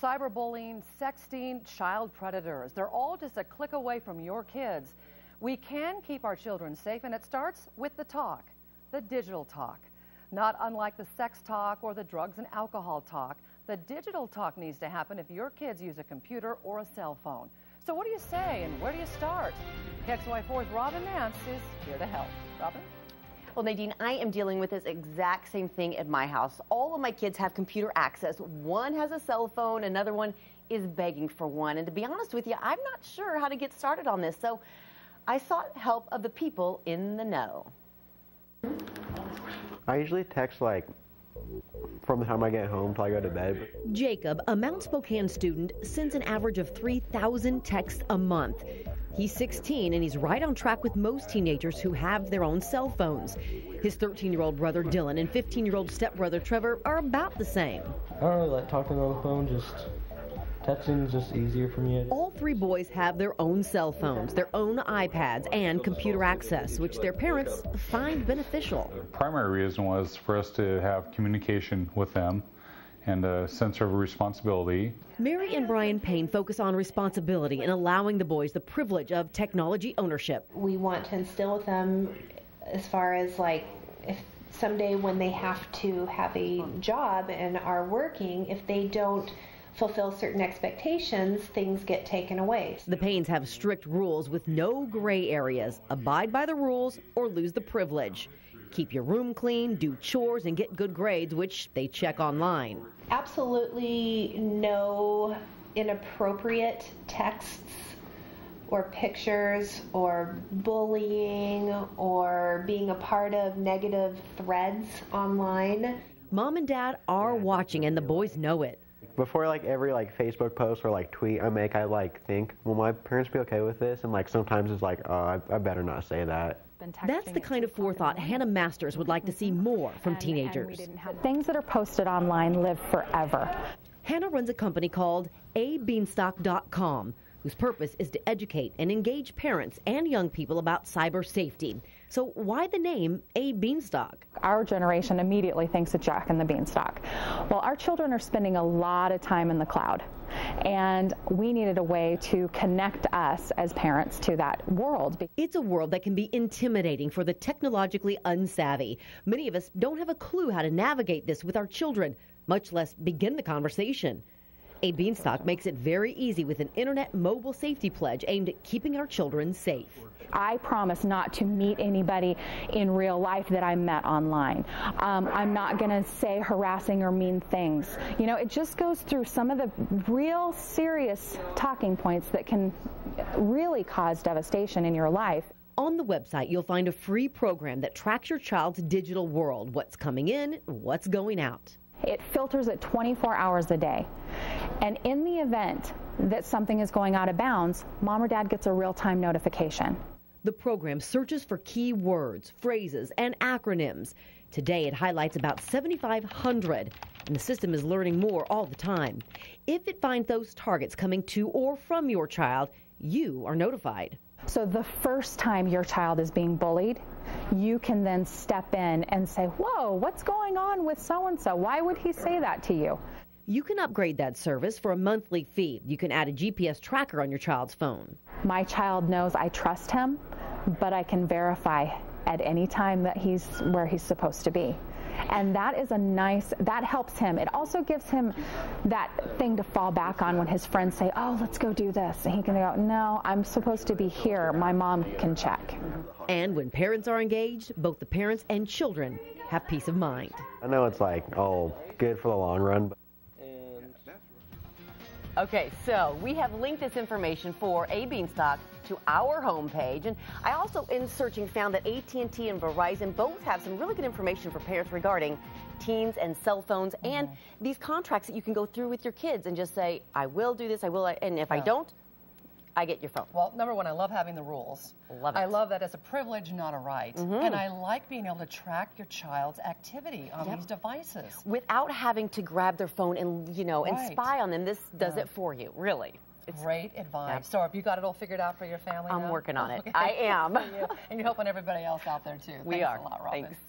Cyberbullying, sexting, child predators, they're all just a click away from your kids. We can keep our children safe, and it starts with the talk, the digital talk. Not unlike the sex talk or the drugs and alcohol talk, the digital talk needs to happen if your kids use a computer or a cell phone. So what do you say and where do you start? KXLY4's Robyn Nance is here to help. Robyn? Well, Nadine, I am dealing with this exact same thing at my house. All of my kids have computer access. One has a cell phone, another one is begging for one. And to be honest with you, I'm not sure how to get started on this. So I sought help of the people in the know. I usually text like from the time I get home till I go to bed. Jacob, a Mount Spokane student, sends an average of 3,000 texts a month. He's 16 and he's right on track with most teenagers who have their own cell phones. His 13 year old brother Dylan and 15 year old stepbrother Trevor are about the same. I don't really like talking on the phone, just texting is just easier for me. All three boys have their own cell phones, their own iPads, and computer access, which their parents find beneficial. The primary reason was for us to have communication with them and a sense of responsibility. Mary and Brian Payne focus on responsibility and allowing the boys the privilege of technology ownership. We want to instill with them as far as like if someday when they have to have a job and are working, if they don't fulfill certain expectations, things get taken away. The Paynes have strict rules with no gray areas. Abide by the rules or lose the privilege. Keep your room clean, do chores, and get good grades, which they check online. Absolutely no inappropriate texts or pictures or bullying or being a part of negative threads online. Mom and dad are watching and the boys know it. Before like every like Facebook post or like tweet I make, I like think, will my parents be okay with this? And like sometimes it's like, oh, I, I better not say that. That's the kind of forethought Hannah Masters would like to see mm-hmm. more from teenagers. Things that are posted online live forever. Hannah runs a company called abeanstalk.com, whose purpose is to educate and engage parents and young people about cyber safety. So why the name A Beanstalk? Our generation immediately thinks of Jack and the Beanstalk. Well, our children are spending a lot of time in the cloud, and we needed a way to connect us as parents to that world. It's a world that can be intimidating for the technologically unsavvy. Many of us don't have a clue how to navigate this with our children, much less begin the conversation. A Beanstalk makes it very easy with an internet mobile safety pledge aimed at keeping our children safe. I promise not to meet anybody in real life that I met online. Um, I'm not going to say harassing or mean things. You know, it just goes through some of the real serious talking points that can really cause devastation in your life. On the website, you'll find a free program that tracks your child's digital world what's coming in, what's going out. It filters it 24 hours a day. And in the event that something is going out of bounds, mom or dad gets a real time notification. The program searches for key words, phrases, and acronyms. Today, it highlights about 7,500, and the system is learning more all the time. If it finds those targets coming to or from your child, you are notified. So the first time your child is being bullied, you can then step in and say, Whoa, what's going on with so and so? Why would he say that to you? You can upgrade that service for a monthly fee. You can add a GPS tracker on your child's phone. My child knows I trust him, but I can verify at any time that he's where he's supposed to be. And that is a nice, that helps him. It also gives him that thing to fall back on when his friends say, oh, let's go do this. And he can go, no, I'm supposed to be here. My mom can check. And when parents are engaged, both the parents and children have peace of mind. I know it's like, oh, good for the long run. But Okay, so we have linked this information for A Beanstalk to our homepage, and I also, in searching, found that AT&T and Verizon both have some really good information for parents regarding teens and cell phones and mm-hmm. these contracts that you can go through with your kids and just say, "I will do this, I will," and if. I don't, I get your phone. Well, number one, I love having the rules. Love it. I love that as a privilege, not a right. Mm -hmm. And I like being able to track your child's activity on yep. these devices. Without having to grab their phone and, you know, right. and spy on them. This does yeah. it for you, really. It's Great advice. Yep. So have you got it all figured out for your family I'm now? working on it. Okay. I am. and you're helping everybody else out there, too. We Thanks are. a lot, Robyn. Thanks.